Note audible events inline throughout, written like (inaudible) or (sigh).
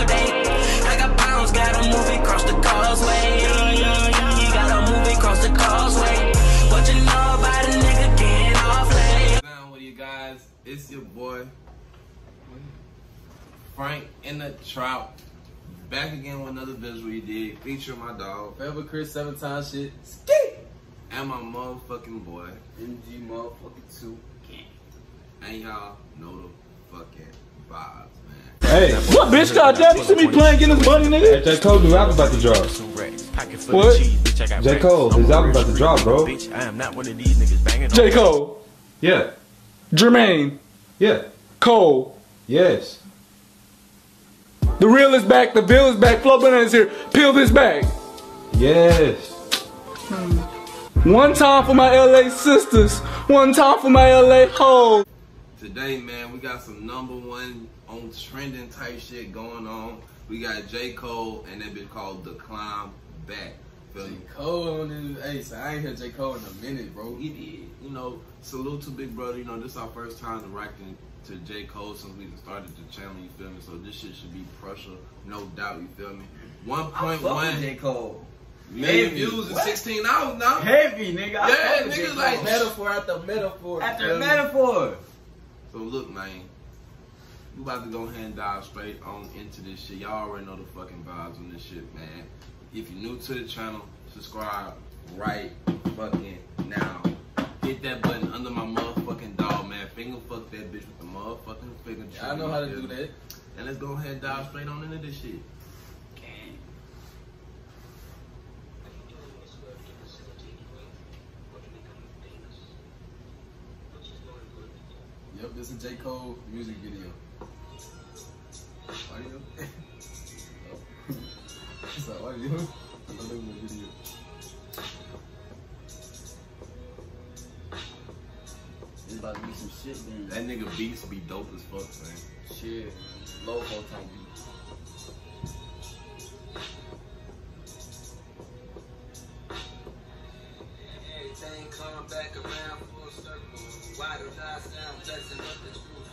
all day. I got pounds, gotta move it across the causeway. Gotta move it across the causeway. What you know about a nigga getting off late? Down with you guys, it's your boy Frank in the Trout. Back again with another visual we did, featuring my dog Forever Chris seven times shit. Skate! And my motherfucking boy. MG motherfucking Toot. And y'all know the fucking vibes, man. Hey, what bitch goddamn? You see me playing getting his money, nigga? J. Cole new album about to drop. What? J. Cole, his album about to drop, bro. Bitch, I am not one of these niggas banging J. Cole, Yeah. Jermaine, Yeah. Cole. Yes. The real is back, the bill is back, Flo Banana is here. Peel this back. Yes. One time for my LA sisters, one time for my LA hoes. Today, man, we got some number one on trending type shit going on. We got J. Cole and that bitch called The Climb Back. Feel J. Cole on this. Hey, so I ain't heard J. Cole in a minute, bro. We did, you know, salute to Big Brother. You know, this is our first time reacting to J. Cole since we started the channel, you feel me? So this shit should be pressure, no doubt, you feel me? 1.1 J. Cole. million Heavy. views in What? 16 hours now. Heavy, nigga. I Yeah, fuck niggas like- metaphor after metaphor. After metaphor. So look, man, we about to go ahead and dive straight on into this shit. Y'all already know the fucking vibes on this shit, man. If you're new to the channel, subscribe right fucking now. Hit that button under my motherfucking dog, man. Finger fuck that bitch with the motherfucking finger. I know how to do that. And let's go ahead and dive straight on into this shit. This is J. Cole music video. Why you? oh. so (laughs) why you? I'm looking at the video. It's about to be some shit then. That nigga beats be dope as fuck, man. Shit, low photon beat.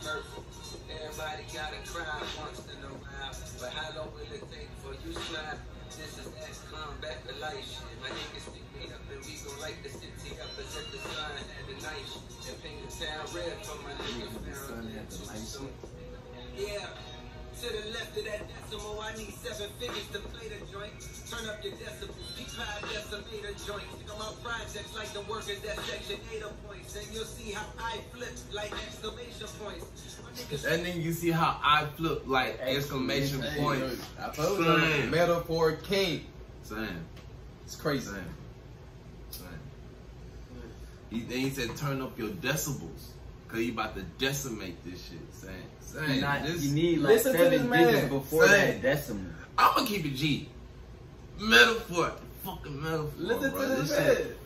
Hurtful? Everybody gotta cry once in a while. But how long will it take for you slide? This is that come back to life shit. My niggas stick me up and we gon' light the city up as if the sun had the night shit. And paint the town red for my niggas. Yeah. To the left of that decimal, I need seven figures to play the joint. Turn up your decibels, keep high decimator joint. Check on my projects like the workers that section 8 points. And you'll see how I flip like exclamation points. My niggas That nigga, you see how I flip like exclamation Hey, point. look, I told you, Son. metaphor king. Son. It's crazy. Son. Son. He, then he said, turn up your decibels. Cause you about to decimate this shit. Son. Son. You, not, this, you need like seven this digits before Say. that decimal. I'm gonna keep it G. Metaphor. Fucking metaphor. Listen bro. to this shit- man.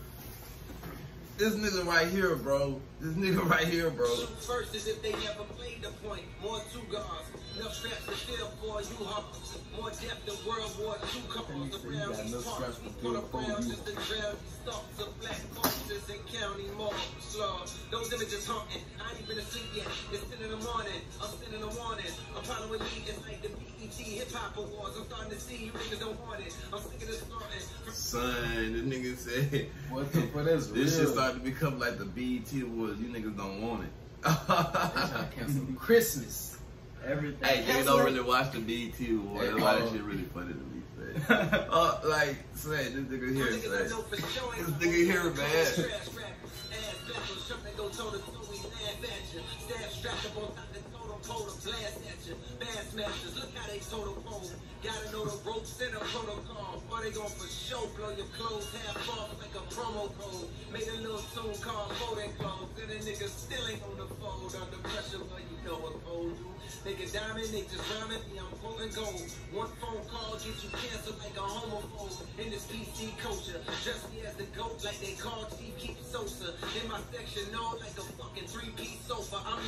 This nigga right here, bro. This nigga (laughs) right here, bro. shoot first as if they never played the point. More two guards, enough straps to fill for you hoppers. More depth than World War II cars He said he around got these enough parts. straps to For the fill for ground you. just to drown these stalks of black corpses in county morgues. Lord, those images haunting. I ain't been asleep yet. It's 10 in the morning. I'm sending a warning. Apollo with me is like the BET hip hop awards. I'm starting to see you niggas don't want it. I'm sick of this starting. Son, this nigga said What the fuck? That's real. (laughs) this shit started to become like the BET awards. You niggas don't want it. (laughs) They cancel Christmas. Everything. Hey, niggas don't really watch the BET awards. That's why that shit really funny to me. Son. (laughs) uh, like, son, this nigga here, Niggas I know son. for sure ain't This nigga here, man. Totem pole to blast at you. Bass smashers, look how they total pole. Gotta know the ropes and the protocol. Or they gon' for sure blow your clothes half off like a promo code. Made a little tune called Folding Clothes. And the nigga still ain't on the fold. Under pressure, but you know what cold do. Nigga diamond, they just rhyming me, I'm quoting gold. One phone call gets you canceled like a homophobe. In this PC culture, dress me as the goat like they call Chief Keef Sosa. In my section, all like a fucking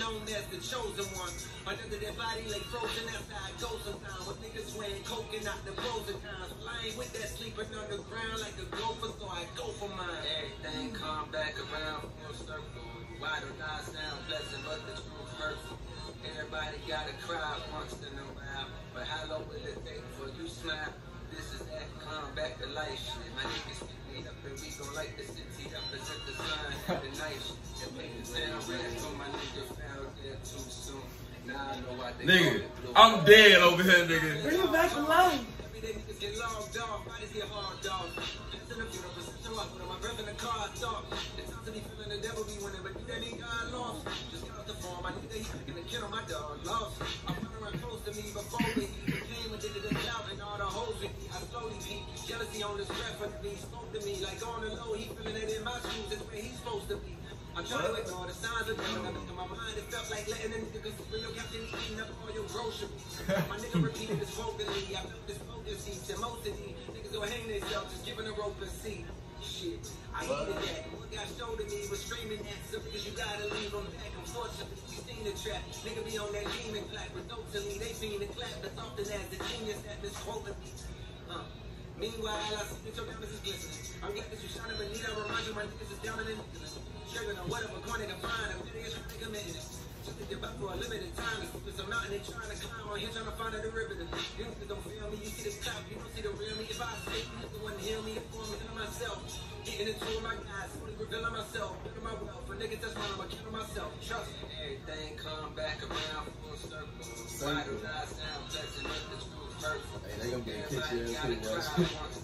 known as the chosen one. Under their body lay frozen, how it goes sometimes. With niggas wearing coke and not the and cons. Flying with that sleeping underground like a gopher, so I go for mine. Everything come back around full circle. Why do I sound pleasant, but the truth hurtful? Everybody gotta cry once doubt and did the job and all the hoes with me. I slowly peak. Jealousy on his breath for me. Spoke to me like on the low, he feeling it in my shoes, that's where he's supposed to be. I'm trying to ignore the signs of death. In my mind, it felt like letting a nigga for your captain eating up all your groceries. (laughs) My nigga repeated this vocally. I felt this potency to most of these niggas go hang themselves just giving a rope and see. Shit, I hated that. What got showed to me was screaming at some because you gotta leave them back. Unfortunately, we seen the trap. Nigga be on that demon clap, but me they fiend the clap. That's often as the genius that misquoting me. Uh. Meanwhile, I see that your diamonds is glistening. I'm glad that you shining, but need I remind you my niggas is down and Sugar on whatever corner they can find, I'm really trying to commit it. Just think about for a limited time. It's a mountain they trying to climb on here, trying to find a derivative. You niggas don't feel me, you see the top, you don't see the real me. If I say you niggas want to heal me, inform me, to myself. Getting into my guys, fully revealing myself, building my wealth. For niggas that's wrong, I'ma keep myself. Trust me, everything come back around full circle. Why do I sound blessed up the truth first? Hey, they gonna get Everybody kitchen gotta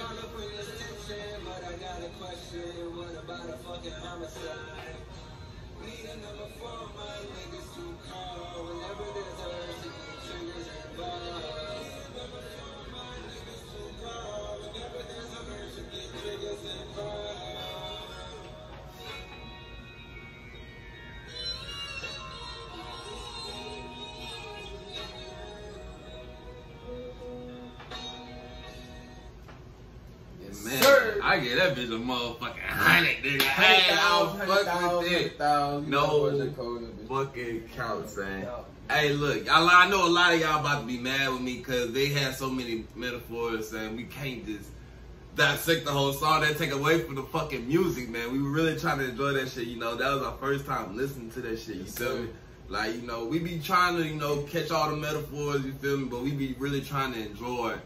There's but I got a question. What about a fucking homicide? I get that bitch a motherfucking hundred, nigga. Hey, I'll fuck with it. No fucking count, man. Hey, look, y'all, I know a lot of y'all about to be mad with me because they had so many metaphors and we can't just dissect the whole song. That take away from the fucking music, man. We were really trying to enjoy that shit. You know, that was our first time listening to that shit. You feel me? Like, you know, we be trying to, you know, catch all the metaphors. You feel me? But we be really trying to enjoy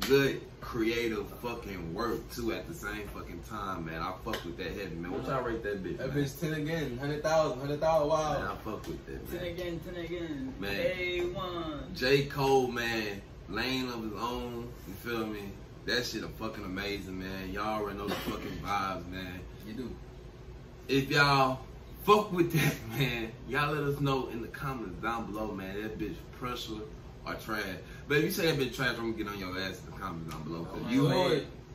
good, creative fucking work too at the same fucking time, man. I fuck with that heavy, man. What y'all rate that bitch? That man? bitch 10 again. 100,000. 100,000. Wow. Man, I fuck with that, man. Ten again, ten again. Man. A1. J. Cole, man, lane of his own. You feel me? That shit a fucking amazing, man. Y'all already know the fucking vibes, man. You do. If y'all fuck with that, (laughs) man, y'all let us know in the comments down below, man. That bitch pressure or trash. But if you say that bitch trash, I'm gonna get on your ass in the comments down below. 'cause oh, you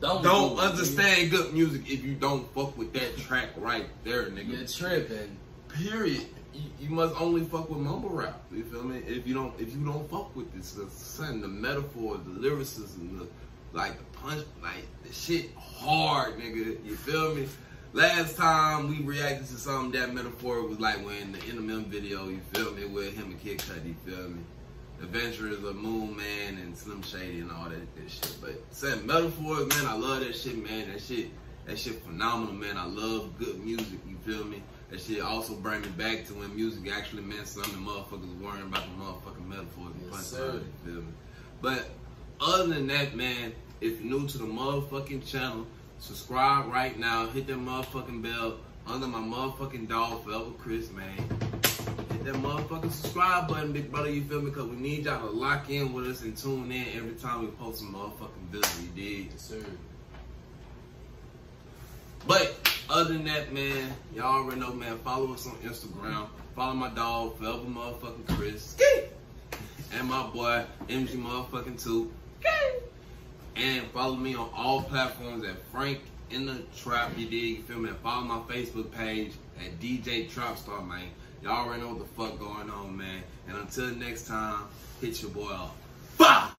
don't, do it, understand good music if you don't fuck with that track right there, nigga. nigga. You're tripping. Period. You, you must only fuck with mumble rap. You feel me? If you don't, if you don't fuck with this, the son, the metaphor, the lyricism, the like the punch, like the shit hard, nigga. You feel me? Last time we reacted to something that metaphor was like when the Eminem video. You feel me? With him and Kid Cudi. You feel me? Adventures of Moon Man and Slim Shady and all that, that shit. But saying metaphors, man, I love that shit, man. That shit, that shit phenomenal, man. I love good music. You feel me? That shit also bring me back to when music actually meant something. Motherfuckers worrying about the motherfucking metaphors and Yes, punchlines. You feel me? But other than that, man, if you're new to the motherfucking channel, subscribe right now. Hit that motherfucking bell under my motherfucking dog, Forever Chris, man. Hit that motherfucking subscribe button, big brother, you feel me? Because we need y'all to lock in with us and tune in every time we post a motherfucking video, you dig? Yes, sir. But other than that, man, y'all already know, man. Follow us on Instagram. Follow my dog, Forever Motherfucking Chris. And my boy, MG Motherfucking Toot. And follow me on all platforms at Frank in the trap, you dig? You feel me? And follow my Facebook page at DJ Trapstar, man. Y'all already know what the fuck going on, man. And until next time, hit your boy up. Bah!